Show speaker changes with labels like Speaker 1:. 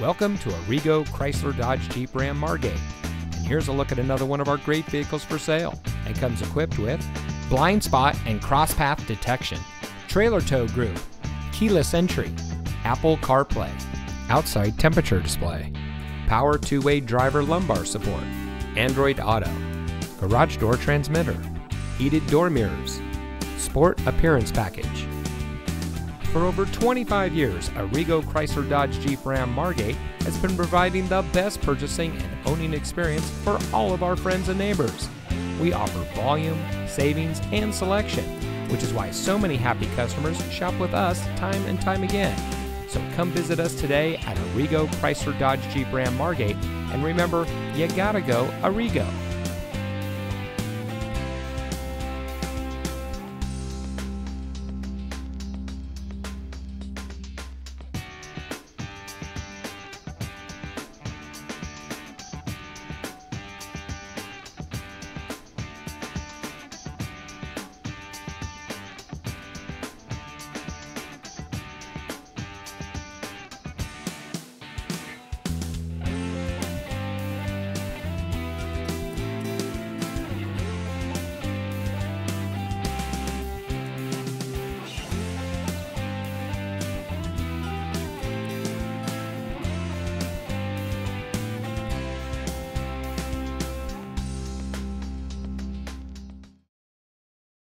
Speaker 1: Welcome to Arrigo Chrysler Dodge Jeep Ram Margate. And here's a look at another one of our great vehicles for sale. And comes equipped with blind spot and cross path detection, trailer tow group, keyless entry, Apple CarPlay, outside temperature display, power two-way driver lumbar support, Android Auto, garage door transmitter, heated door mirrors, sport appearance package. For over 25 years, Arrigo Chrysler Dodge Jeep Ram Margate has been providing the best purchasing and owning experience for all of our friends and neighbors. We offer volume, savings, and selection, which is why so many happy customers shop with us time and time again. So come visit us today at Arrigo Chrysler Dodge Jeep Ram Margate, and remember, you gotta go Arrigo.